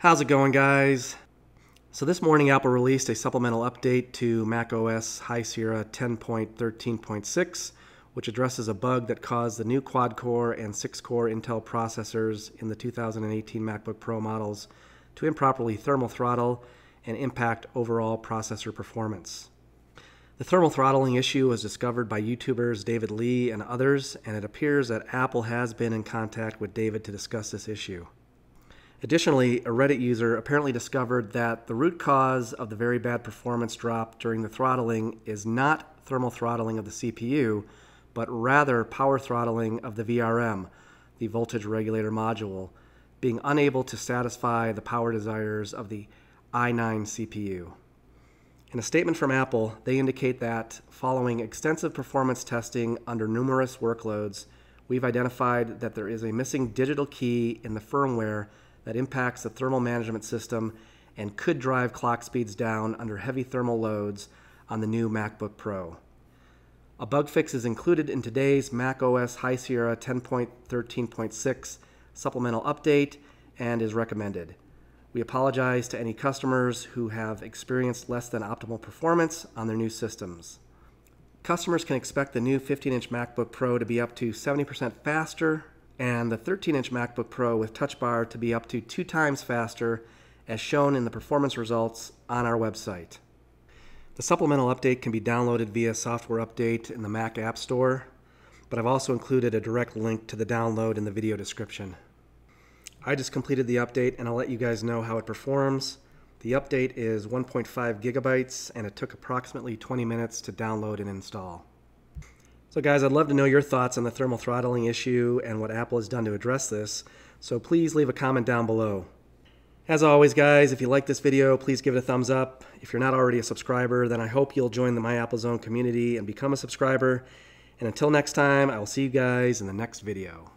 How's it going, guys? So this morning, Apple released a supplemental update to macOS High Sierra 10.13.6, which addresses a bug that caused the new quad-core and six-core Intel processors in the 2018 MacBook Pro models to improperly thermal throttle and impact overall processor performance. The thermal throttling issue was discovered by YouTubers David Lee and others, and it appears that Apple has been in contact with David to discuss this issue. Additionally, a Reddit user apparently discovered that the root cause of the very bad performance drop during the throttling is not thermal throttling of the CPU, but rather power throttling of the VRM, the voltage regulator module, being unable to satisfy the power desires of the i9 CPU. In a statement from Apple, they indicate that following extensive performance testing under numerous workloads, we've identified that there is a missing digital key in the firmware that impacts the thermal management system and could drive clock speeds down under heavy thermal loads on the new MacBook Pro. A bug fix is included in today's macOS High Sierra 10.13.6 supplemental update and is recommended. We apologize to any customers who have experienced less than optimal performance on their new systems. Customers can expect the new 15 inch MacBook Pro to be up to 70% faster and the 13 inch MacBook Pro with Touch Bar to be up to two times faster, as shown in the performance results on our website. The supplemental update can be downloaded via software update in the Mac App Store, but I've also included a direct link to the download in the video description. I just completed the update and I'll let you guys know how it performs. The update is 1.5 gigabytes and it took approximately 20 minutes to download and install. So guys, I'd love to know your thoughts on the thermal throttling issue and what Apple has done to address this, so please leave a comment down below. As always, guys, if you like this video, please give it a thumbs up. If you're not already a subscriber, then I hope you'll join the My Apple Zone community and become a subscriber. And until next time, I will see you guys in the next video.